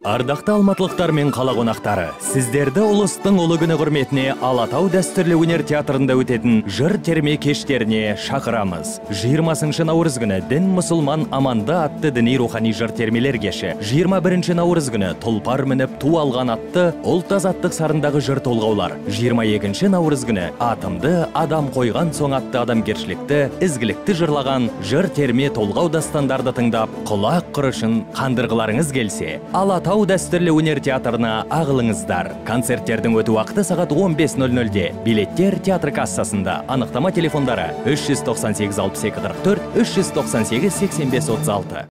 Ардақты алматылықтар мен қала қонақтары, сіздерді ұлыстың ұлы күні құрметіне Алатау дәстүрлі өнер театрында өтетін жыр терме кештеріне шақырамыз. 20 наурыз күні дін мұсылман аманды атты діни рухани жыр термелер кеші. 21 наурыз күні тұлпар мініп ту алған атты ұлт азаттық сарындағы жыр толғаулар. 22 наурыз күні атымды адам қойған соң атты адамгершілікті, ізгілікті жырлаған жыр терме толғау дастандарды тыңдап, құлақ құрышын қандырғыларыңыз келсе, Алатау Тау дәстүрлі өнер театрына ағылыңыздар. Концерттердің өту уақыты сағат 15.00-де. Билеттер театр кассасында. Анықтама телефондары 398 62 44, 398 85 36.